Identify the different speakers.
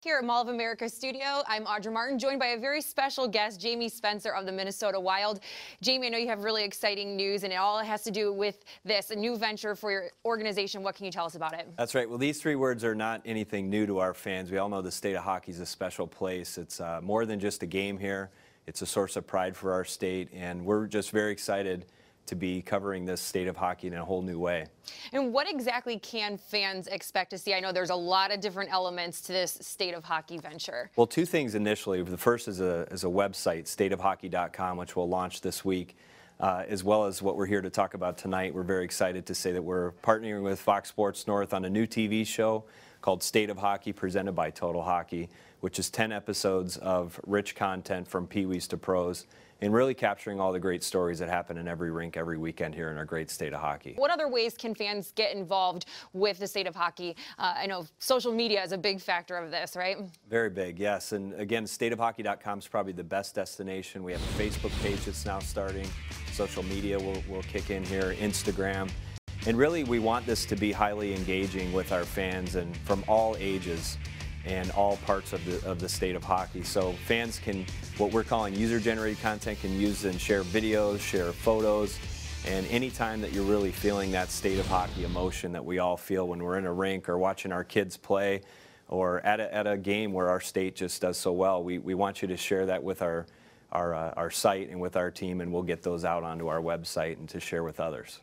Speaker 1: Here at Mall of America studio, I'm Audra Martin, joined by a very special guest, Jamie Spencer of the Minnesota Wild. Jamie, I know you have really exciting news, and it all has to do with this, a new venture for your organization. What can you tell us about it?
Speaker 2: That's right. Well, these three words are not anything new to our fans. We all know the state of hockey is a special place. It's uh, more than just a game here. It's a source of pride for our state, and we're just very excited to be covering this state of hockey in a whole new way.
Speaker 1: And what exactly can fans expect to see? I know there's a lot of different elements to this state of hockey venture.
Speaker 2: Well, two things initially. The first is a, is a website, stateofhockey.com, which will launch this week. Uh, as well as what we're here to talk about tonight. We're very excited to say that we're partnering with Fox Sports North on a new TV show called State of Hockey, presented by Total Hockey, which is 10 episodes of rich content from Pee Wees to pros and really capturing all the great stories that happen in every rink every weekend here in our great state of hockey.
Speaker 1: What other ways can fans get involved with the state of hockey? Uh, I know social media is a big factor of this, right?
Speaker 2: Very big, yes. And again, stateofhockey.com is probably the best destination. We have a Facebook page that's now starting. Social media will, will kick in here, Instagram. And really, we want this to be highly engaging with our fans and from all ages and all parts of the, of the state of hockey. So fans can, what we're calling user-generated content, can use and share videos, share photos, and anytime that you're really feeling that state of hockey emotion that we all feel when we're in a rink or watching our kids play or at a, at a game where our state just does so well, we, we want you to share that with our, our, uh, our site and with our team, and we'll get those out onto our website and to share with others.